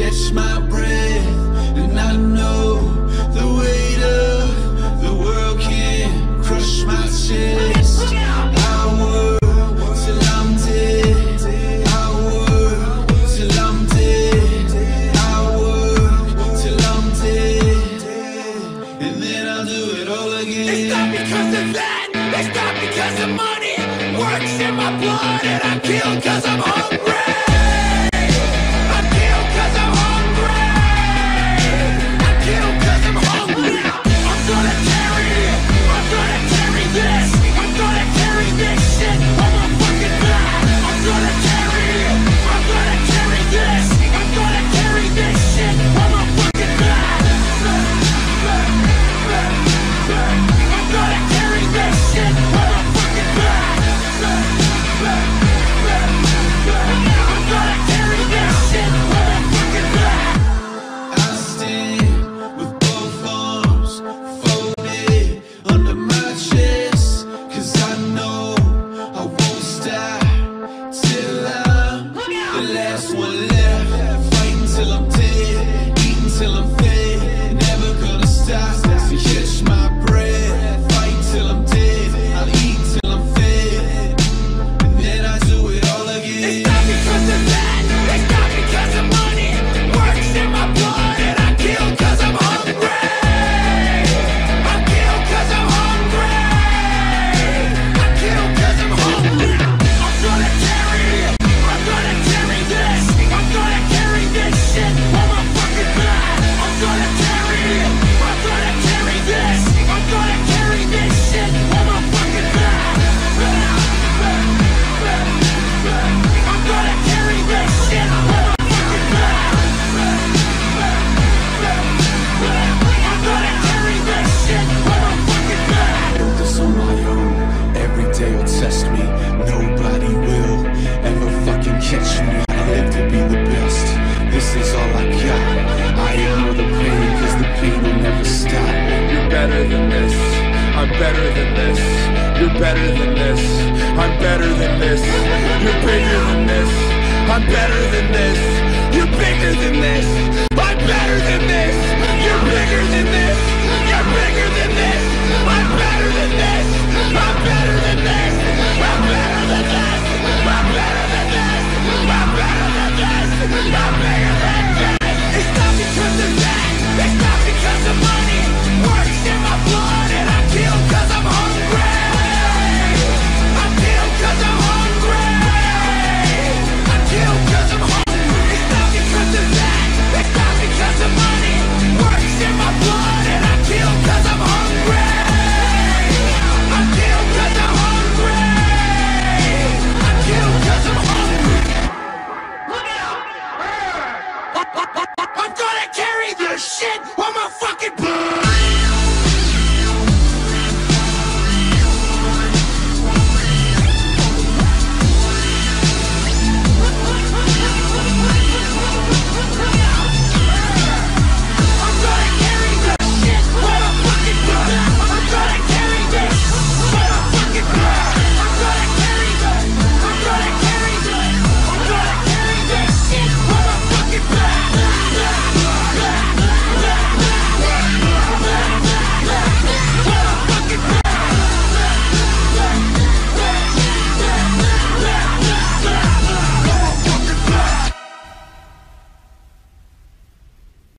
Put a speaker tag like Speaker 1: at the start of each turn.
Speaker 1: catch my breath And I know the weight of the world can crush my chest. Till I'm dead. I till I'm dead. I till I'm dead. And then I'll do it all again.
Speaker 2: It's not because of that. It's not because of money. Works in my blood and I kill cause I'm hungry. this
Speaker 1: is all I got. I ignore the pain cause the pain will never stop.
Speaker 3: You're better than this. I'm better than this. You're better than this. I'm better than this. You're bigger than this. I'm better than this. You're shit.